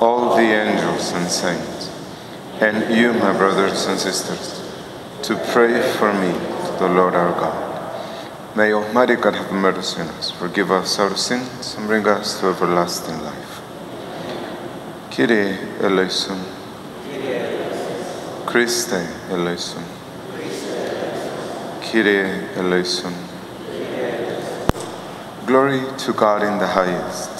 all the angels and saints, and you, my brothers and sisters, to pray for me to the Lord our God. May Almighty God have mercy on us, forgive us our sins, and bring us to everlasting life. Kyrie eleison. Christe eleison. Kyrie eleison. Glory to God in the highest,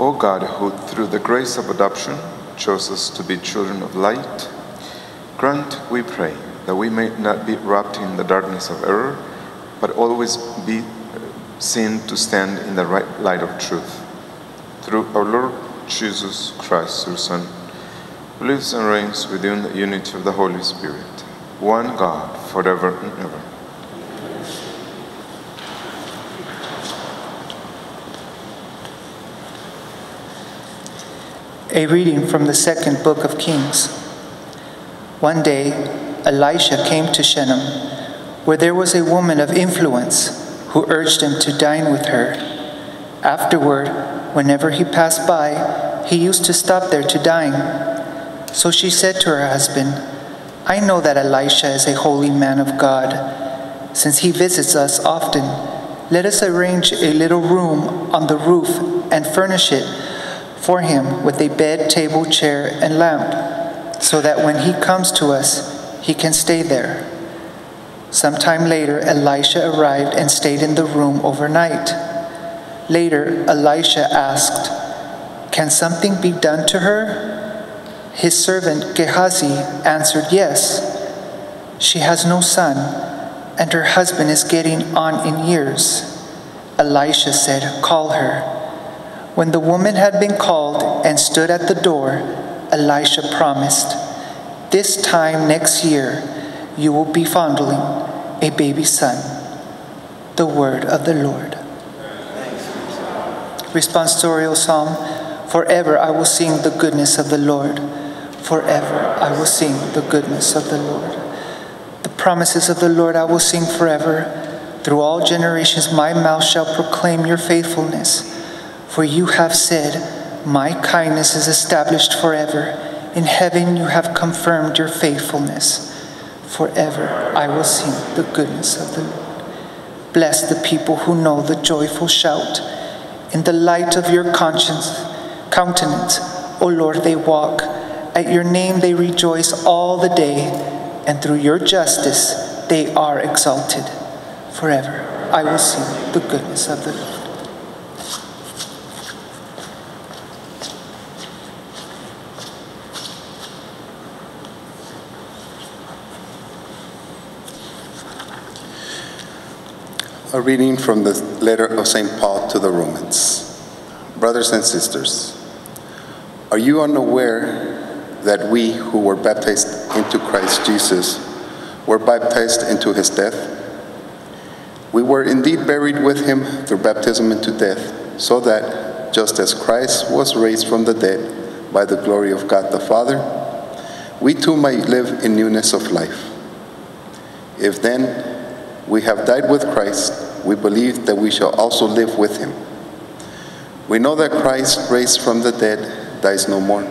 O God, who through the grace of adoption chose us to be children of light, grant, we pray, that we may not be wrapped in the darkness of error, but always be uh, seen to stand in the right light of truth. Through our Lord Jesus Christ, your Son, who lives and reigns within the unity of the Holy Spirit, one God, forever and ever. A reading from the second book of Kings. One day, Elisha came to Shunem, where there was a woman of influence who urged him to dine with her. Afterward, whenever he passed by, he used to stop there to dine. So she said to her husband, I know that Elisha is a holy man of God. Since he visits us often, let us arrange a little room on the roof and furnish it for him with a bed, table, chair, and lamp, so that when he comes to us, he can stay there. Sometime later, Elisha arrived and stayed in the room overnight. Later, Elisha asked, Can something be done to her? His servant Gehazi answered, Yes. She has no son, and her husband is getting on in years. Elisha said, Call her. When the woman had been called and stood at the door, Elisha promised, This time next year you will be fondling a baby son. The word of the Lord. Responsorial Psalm Forever I will sing the goodness of the Lord. Forever I will sing the goodness of the Lord. The promises of the Lord I will sing forever. Through all generations my mouth shall proclaim your faithfulness. For you have said, My kindness is established forever. In heaven you have confirmed your faithfulness. Forever I will sing the goodness of the Lord. Bless the people who know the joyful shout. In the light of your conscience, countenance, O Lord, they walk. At your name they rejoice all the day, and through your justice they are exalted. Forever I will sing the goodness of the Lord. A reading from the letter of St. Paul to the Romans. Brothers and sisters, are you unaware that we who were baptized into Christ Jesus were baptized into his death? We were indeed buried with him through baptism into death, so that, just as Christ was raised from the dead by the glory of God the Father, we too might live in newness of life. If then we have died with Christ, we believe that we shall also live with him. We know that Christ, raised from the dead, dies no more.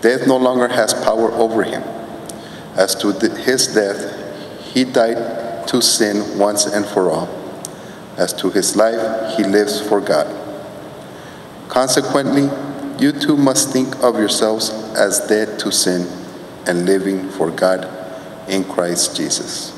Death no longer has power over him. As to his death, he died to sin once and for all. As to his life, he lives for God. Consequently, you too must think of yourselves as dead to sin and living for God in Christ Jesus.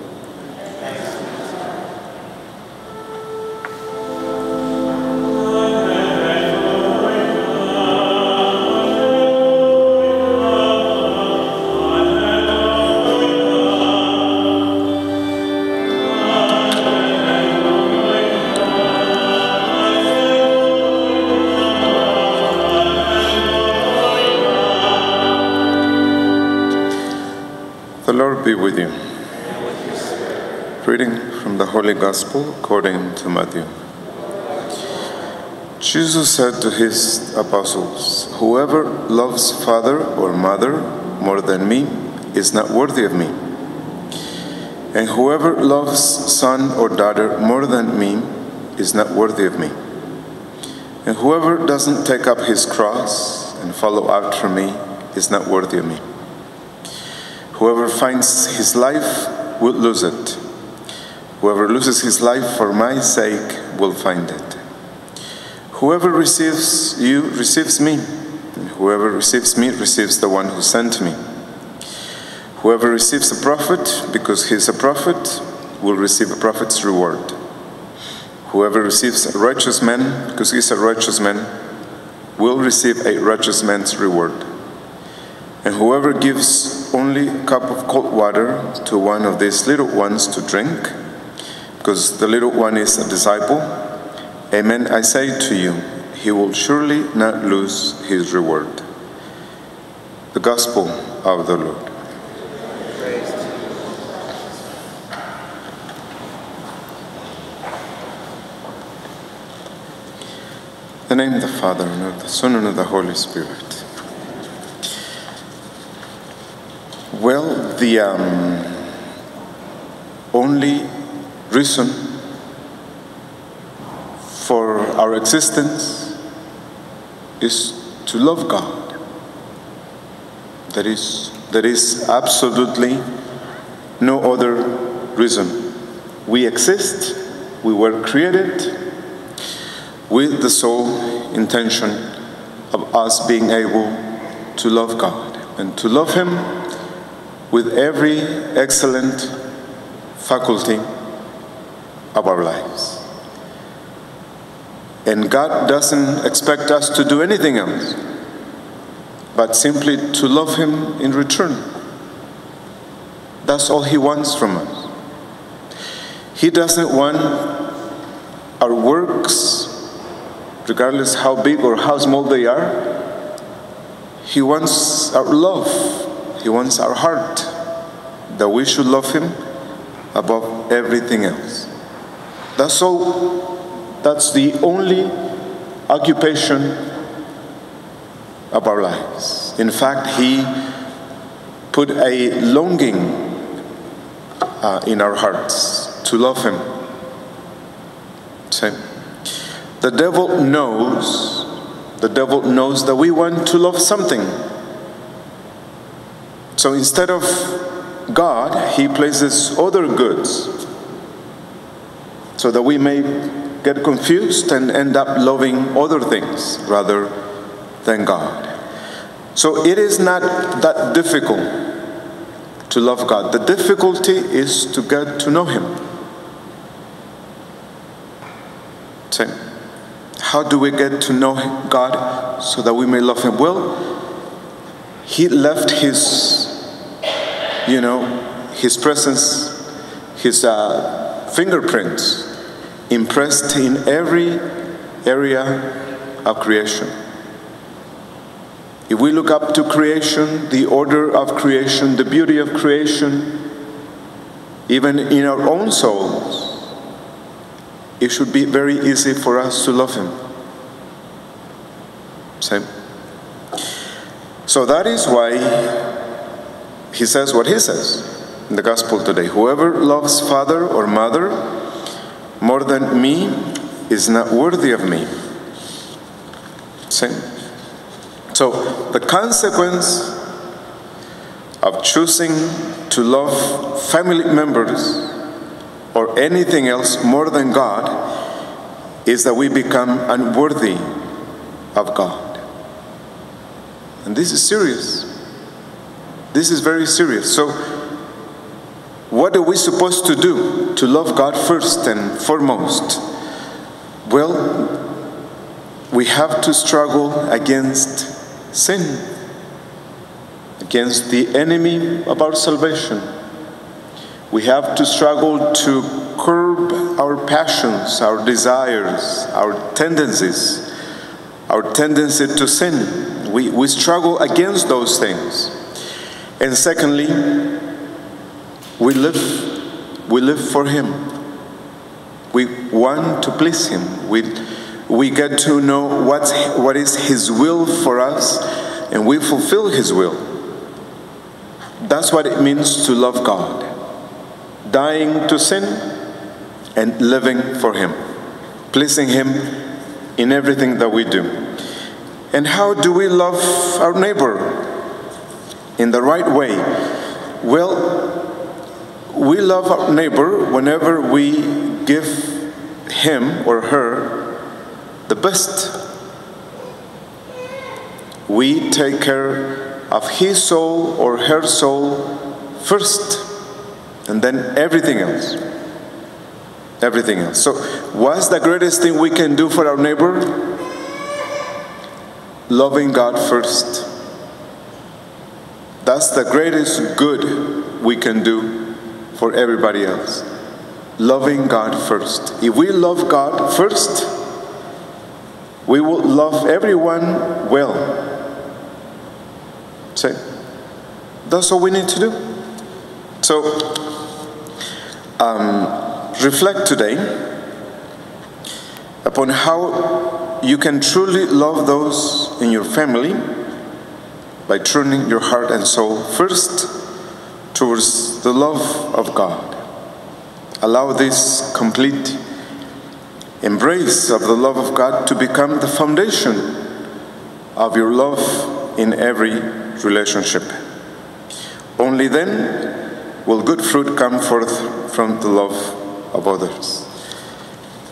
Be with you. Reading from the Holy Gospel according to Matthew. Jesus said to his apostles, Whoever loves father or mother more than me is not worthy of me. And whoever loves son or daughter more than me is not worthy of me. And whoever doesn't take up his cross and follow after me is not worthy of me. Whoever finds his life will lose it. Whoever loses his life for my sake will find it. Whoever receives you receives me, and whoever receives me receives the one who sent me. Whoever receives a prophet because he is a prophet will receive a prophet's reward. Whoever receives a righteous man because he is a righteous man will receive a righteous man's reward. And whoever gives only a cup of cold water to one of these little ones to drink, because the little one is a disciple, amen, I say to you, he will surely not lose his reward. The Gospel of the Lord. In the name of the Father, and of the Son, and of the Holy Spirit. Well, the um, only reason for our existence is to love God. There is, there is absolutely no other reason. We exist, we were created with the sole intention of us being able to love God and to love Him with every excellent faculty of our lives. And God doesn't expect us to do anything else but simply to love Him in return. That's all He wants from us. He doesn't want our works, regardless how big or how small they are. He wants our love. He wants our heart. That we should love Him above everything else. That's all. That's the only occupation of our lives. In fact, He put a longing uh, in our hearts to love Him. Same. The devil knows, the devil knows that we want to love something. So instead of God, he places other goods so that we may get confused and end up loving other things rather than God. So it is not that difficult to love God. The difficulty is to get to know Him. Same. How do we get to know God so that we may love Him? Well, He left His, you know, His presence, His uh, fingerprints impressed in every area of creation. If we look up to creation, the order of creation, the beauty of creation, even in our own souls, it should be very easy for us to love Him. Same. So that is why He says what He says in the Gospel today. Whoever loves father or mother more than me is not worthy of me. Same. So the consequence of choosing to love family members or anything else more than God is that we become unworthy of God. And this is serious. This is very serious. So, what are we supposed to do to love God first and foremost? Well, we have to struggle against sin, against the enemy of our salvation. We have to struggle to curb our passions, our desires, our tendencies, our tendency to sin. We, we struggle against those things. And secondly, we live, we live for Him. We want to please Him. We, we get to know what's, what is His will for us, and we fulfill His will. That's what it means to love God dying to sin and living for Him, pleasing Him in everything that we do. And how do we love our neighbor in the right way? Well, we love our neighbor whenever we give him or her the best. We take care of his soul or her soul first, and then everything else. Everything else. So, what's the greatest thing we can do for our neighbor? Loving God first. That's the greatest good we can do for everybody else. Loving God first. If we love God first, we will love everyone well. Say, that's all we need to do. So, um, reflect today upon how you can truly love those in your family by turning your heart and soul first towards the love of God. Allow this complete embrace of the love of God to become the foundation of your love in every relationship. Only then will good fruit come forth from the love of others.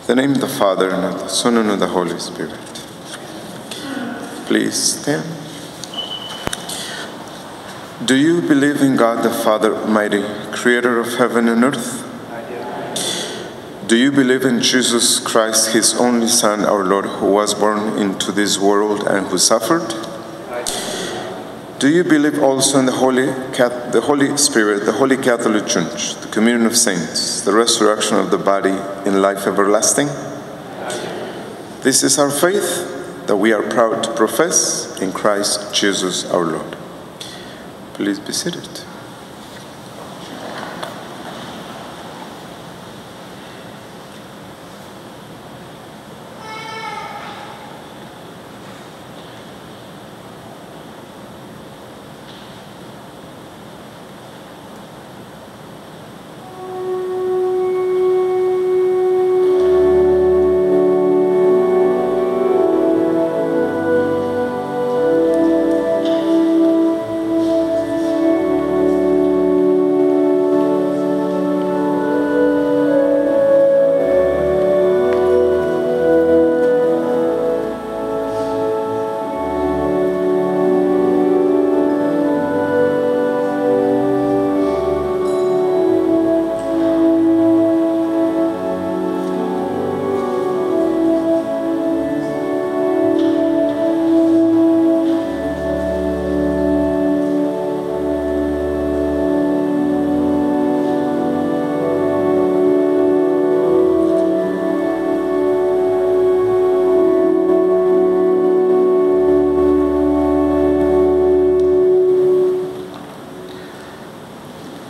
In the name of the Father, and of the Son, and of the Holy Spirit. Please stand. Do you believe in God the Father Almighty, creator of heaven and earth? Do you believe in Jesus Christ, his only Son, our Lord, who was born into this world and who suffered? Do you believe also in the Holy, the Holy Spirit, the Holy Catholic Church, the communion of saints, the resurrection of the body, in life everlasting? This is our faith that we are proud to profess in Christ Jesus our Lord. Please be seated.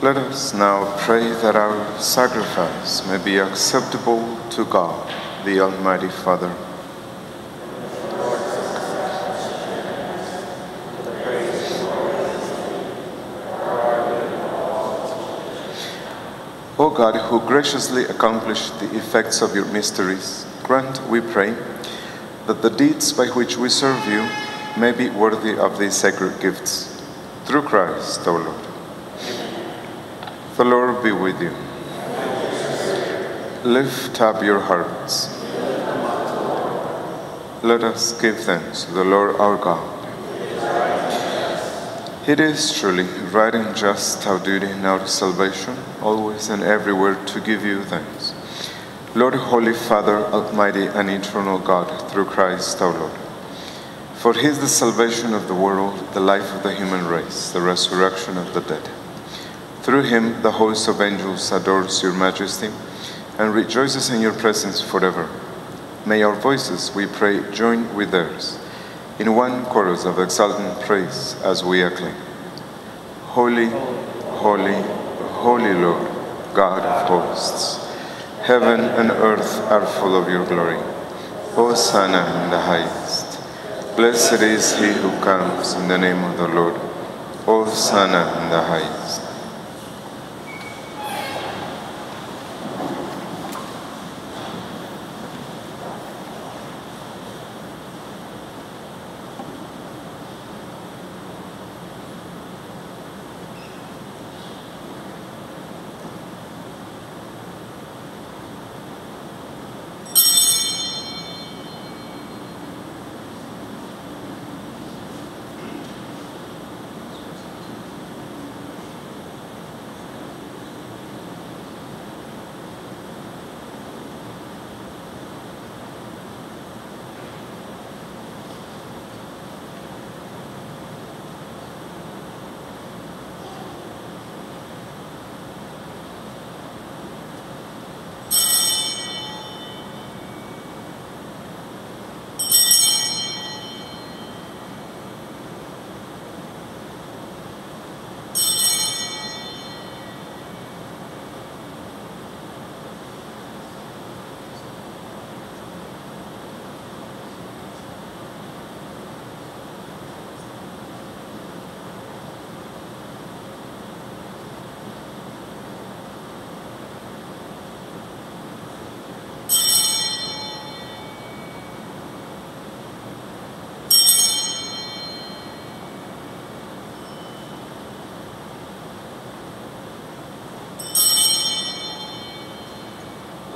Let us now pray that our sacrifice may be acceptable to God, the Almighty Father. O God, who graciously accomplished the effects of your mysteries, grant, we pray, that the deeds by which we serve you may be worthy of these sacred gifts. Through Christ our Lord. The Lord be with you. Lift up your hearts. Let us give thanks to the Lord our God. It is truly right and just our duty and our salvation, always and everywhere, to give you thanks. Lord, Holy Father, Almighty and eternal God, through Christ our Lord. For he is the salvation of the world, the life of the human race, the resurrection of the dead. Through him, the host of angels adores your majesty and rejoices in your presence forever. May our voices, we pray, join with theirs in one chorus of exultant praise as we acclaim. Holy, holy, holy Lord, God of hosts, heaven and earth are full of your glory. Hosanna in the highest. Blessed is he who comes in the name of the Lord. Hosanna in the highest.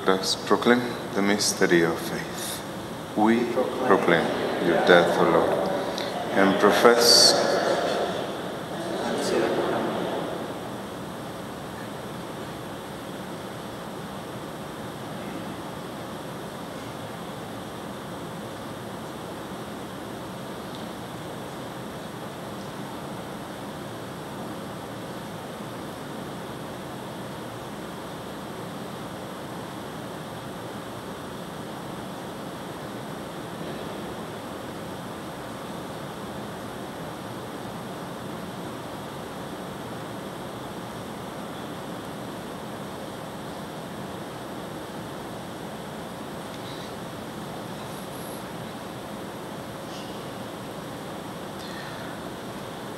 Let us proclaim the mystery of faith. We proclaim your death, O Lord, and profess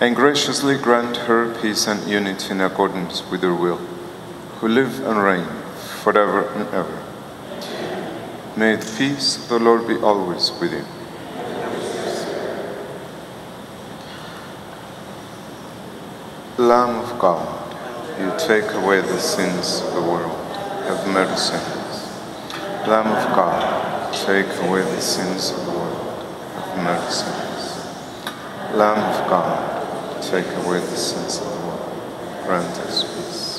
and graciously grant her peace and unity in accordance with your will, who live and reign forever and ever. May the peace of the Lord be always with you. Lamb of God, you take away the sins of the world. Have mercy on us. Lamb of God, take away the sins of the world. Have mercy on us. Lamb of God, take away the sins of the world. Grant us peace.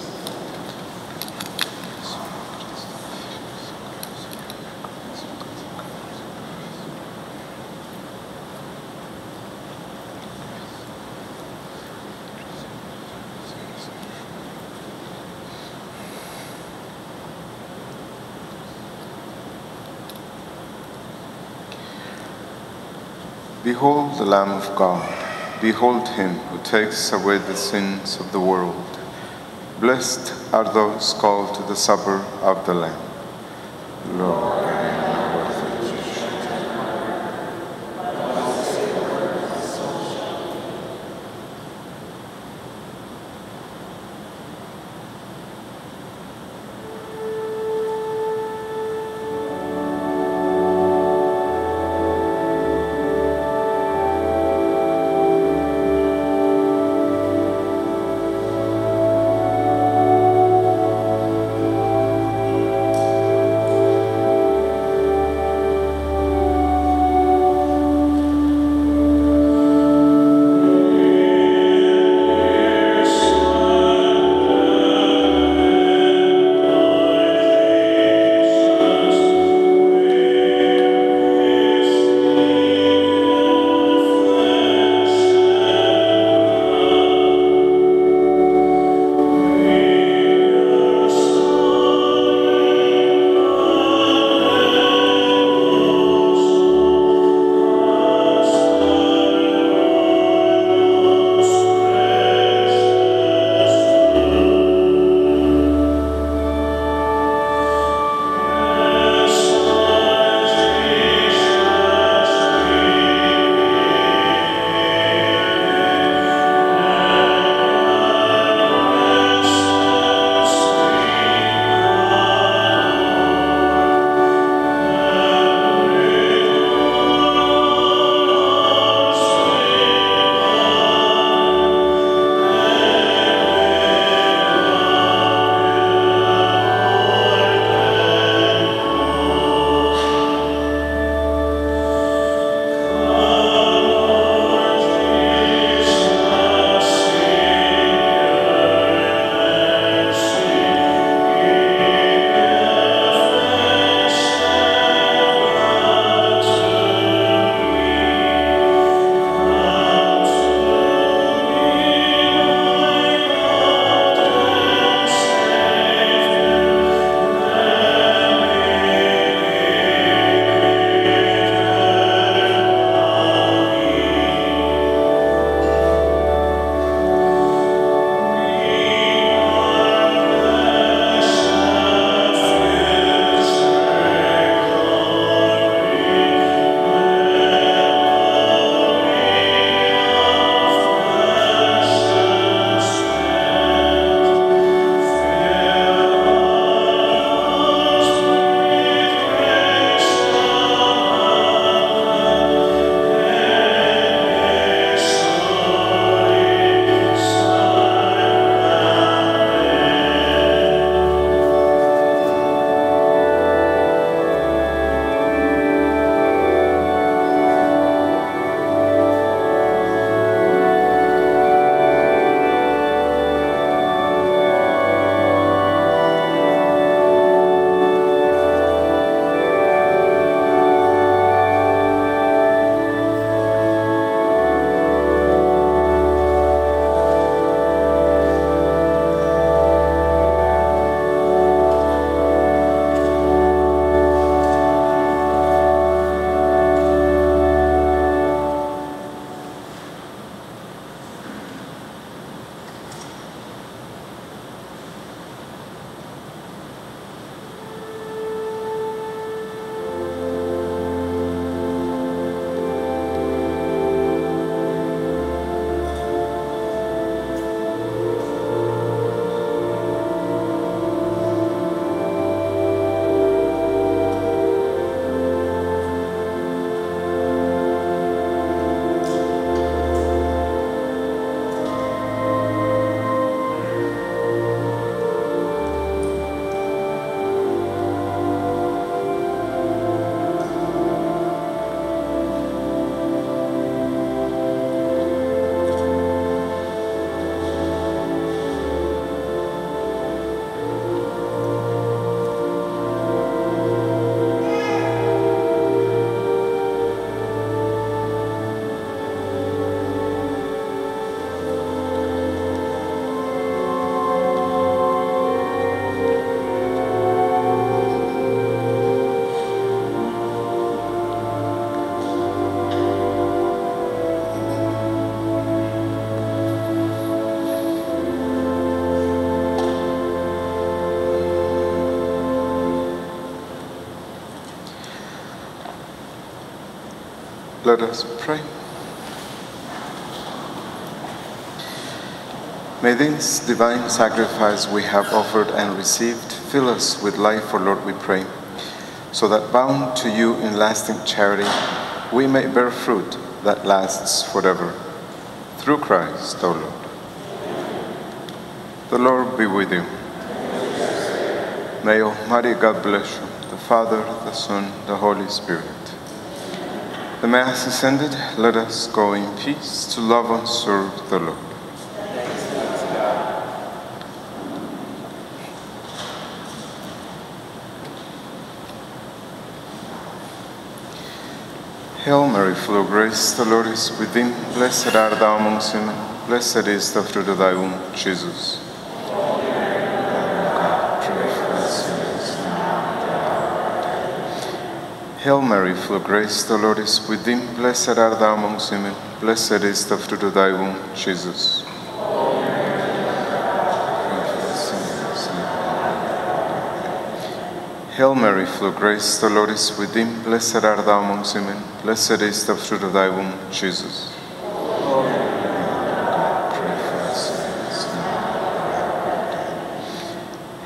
Behold the Lamb of God. Behold him who takes away the sins of the world. Blessed are those called to the supper of the Lamb. Let us pray. May this divine sacrifice we have offered and received fill us with life, O Lord, we pray, so that bound to you in lasting charity, we may bear fruit that lasts forever. Through Christ, O Lord. The Lord be with you. May Almighty God bless you, the Father, the Son, the Holy Spirit. The Mass is ended. Let us go in peace to love and serve the Lord. Hail Mary, full of grace, the Lord is with thee. Blessed art thou amongst women. Blessed is the fruit of thy womb, Jesus. Hail Mary, full of grace, the Lord is with thee. Blessed art thou amongst women. Blessed is the fruit of thy womb, Jesus. Hail Mary, full of grace, the Lord is with thee. Blessed art thou amongst women. Blessed is the fruit of thy womb, Jesus.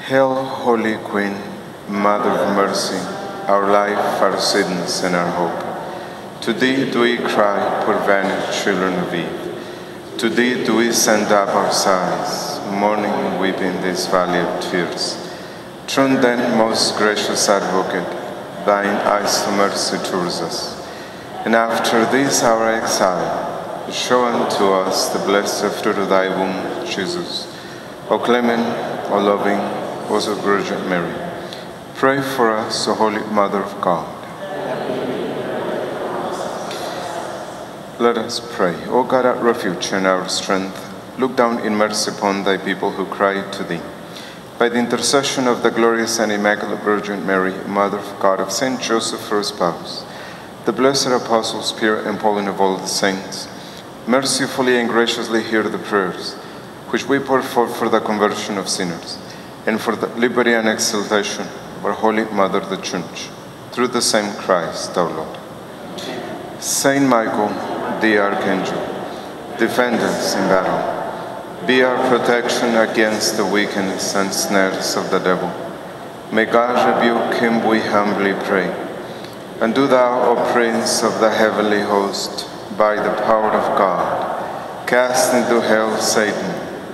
Hail, Holy Queen, Mother of Mercy, our life, our sins, and our hope. To thee do we cry, poor vanished children of Eve. To thee do we send up our sighs, mourning weeping this valley of tears. Turn then, most gracious advocate, thine eyes to mercy towards us. And after this our exile, show unto us the blessed fruit of thy womb, Jesus. O clement, O loving, O so Virgin Mary, pray for us, O Holy Mother of God. Let us pray. O God, our refuge and our strength, look down in mercy upon thy people who cry to thee. By the intercession of the glorious and immaculate Virgin Mary, Mother of God, of Saint Joseph, her spouse, the blessed apostles, Peter and Paul, and of all the saints, mercifully and graciously hear the prayers which we pour forth for the conversion of sinners and for the liberty and exaltation our Holy Mother, the Church, through the same Christ our Lord. Saint Michael, the Archangel, defend us in battle. Be our protection against the wickedness and snares of the devil. May God rebuke him, we humbly pray. And do thou, O Prince of the heavenly host, by the power of God, cast into hell Satan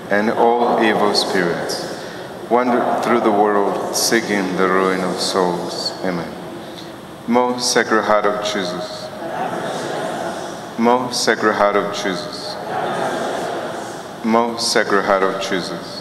and all evil spirits, wander through the world seeking the ruin of souls. Amen. Most Sacred Heart of Jesus. Most Sacred Heart of Jesus. Most Sacred Heart of Jesus.